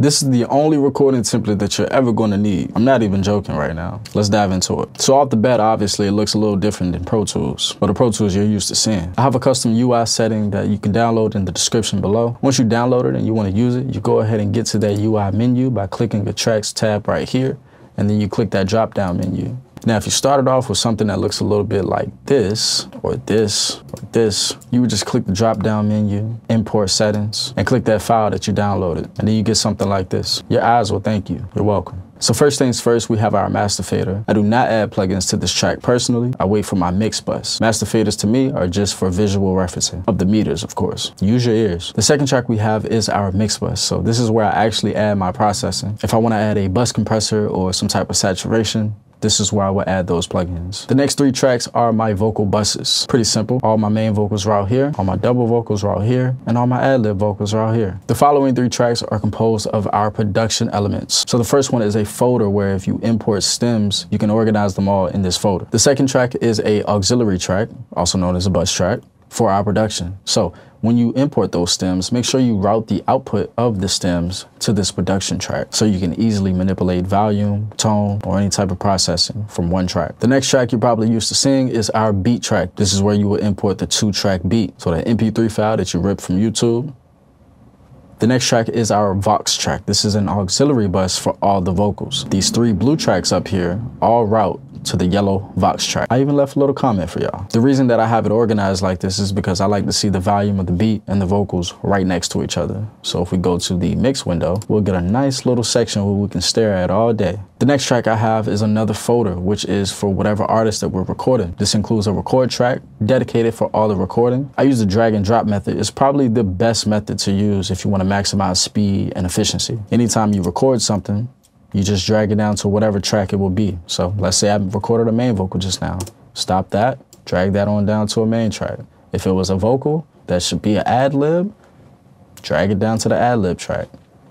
This is the only recording template that you're ever going to need. I'm not even joking right now. Let's dive into it. So off the bat, obviously it looks a little different than Pro Tools, or the Pro Tools you're used to seeing. I have a custom UI setting that you can download in the description below. Once you download it and you want to use it, you go ahead and get to that UI menu by clicking the tracks tab right here, and then you click that drop down menu. Now, if you started off with something that looks a little bit like this, or this, or this, you would just click the drop down menu, import settings, and click that file that you downloaded. And then you get something like this. Your eyes will thank you. You're welcome. So first things first, we have our master fader. I do not add plugins to this track personally. I wait for my mix bus. Master faders to me are just for visual referencing of the meters, of course. Use your ears. The second track we have is our mix bus. So this is where I actually add my processing. If I want to add a bus compressor or some type of saturation, this is where I would add those plugins. The next three tracks are my vocal buses. Pretty simple. All my main vocals are out here, all my double vocals are out here, and all my ad-lib vocals are out here. The following three tracks are composed of our production elements. So the first one is a folder where if you import stems, you can organize them all in this folder. The second track is a auxiliary track, also known as a bus track for our production. So when you import those stems, make sure you route the output of the stems to this production track so you can easily manipulate volume, tone, or any type of processing from one track. The next track you're probably used to seeing is our beat track. This is where you will import the two track beat. So the MP3 file that you ripped from YouTube, the next track is our Vox track. This is an auxiliary bus for all the vocals. These three blue tracks up here all route to the yellow Vox track. I even left a little comment for y'all. The reason that I have it organized like this is because I like to see the volume of the beat and the vocals right next to each other. So if we go to the mix window, we'll get a nice little section where we can stare at all day. The next track I have is another folder, which is for whatever artist that we're recording. This includes a record track dedicated for all the recording. I use the drag and drop method. It's probably the best method to use if you want to maximize speed and efficiency. Anytime you record something, you just drag it down to whatever track it will be. So let's say I recorded a main vocal just now. Stop that, drag that on down to a main track. If it was a vocal that should be an ad lib, drag it down to the ad lib track.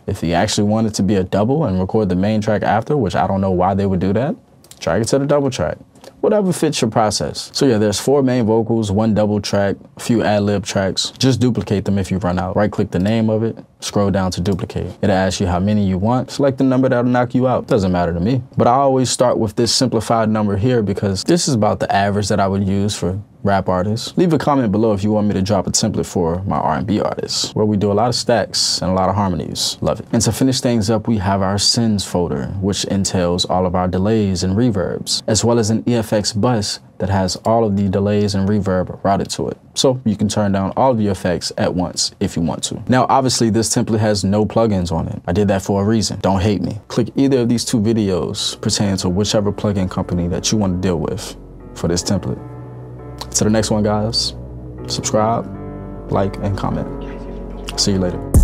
If you actually wanted to be a double and record the main track after, which I don't know why they would do that, drag it to the double track whatever fits your process. So yeah, there's four main vocals, one double track, a few ad-lib tracks. Just duplicate them if you run out. Right click the name of it, scroll down to duplicate. It'll ask you how many you want. Select the number that'll knock you out. Doesn't matter to me. But I always start with this simplified number here because this is about the average that I would use for rap artists. Leave a comment below if you want me to drop a template for my R&B artists, where we do a lot of stacks and a lot of harmonies. Love it. And to finish things up, we have our sends folder, which entails all of our delays and reverbs, as well as an EFX bus that has all of the delays and reverb routed to it. So you can turn down all of your effects at once if you want to. Now, obviously this template has no plugins on it. I did that for a reason. Don't hate me. Click either of these two videos pertaining to whichever plugin company that you want to deal with for this template. To the next one, guys. Subscribe, like, and comment. See you later.